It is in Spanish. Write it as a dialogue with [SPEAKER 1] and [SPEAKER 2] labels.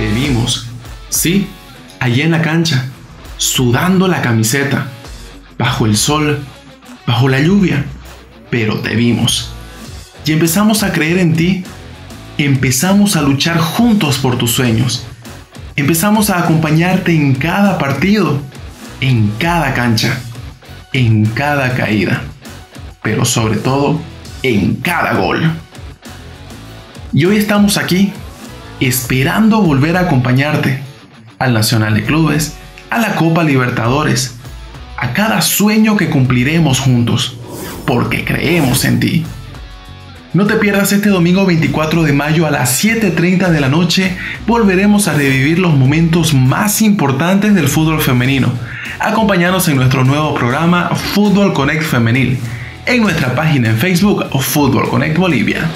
[SPEAKER 1] vimos. Sí, allí en la cancha, sudando la camiseta, bajo el sol, bajo la lluvia, pero te vimos. Y empezamos a creer en ti. Empezamos a luchar juntos por tus sueños. Empezamos a acompañarte en cada partido, en cada cancha, en cada caída, pero sobre todo en cada gol. Y hoy estamos aquí, esperando volver a acompañarte al Nacional de Clubes, a la Copa Libertadores, a cada sueño que cumpliremos juntos, porque creemos en ti. No te pierdas este domingo 24 de mayo a las 7.30 de la noche, volveremos a revivir los momentos más importantes del fútbol femenino. Acompáñanos en nuestro nuevo programa Fútbol Connect Femenil, en nuestra página en Facebook Fútbol Connect Bolivia.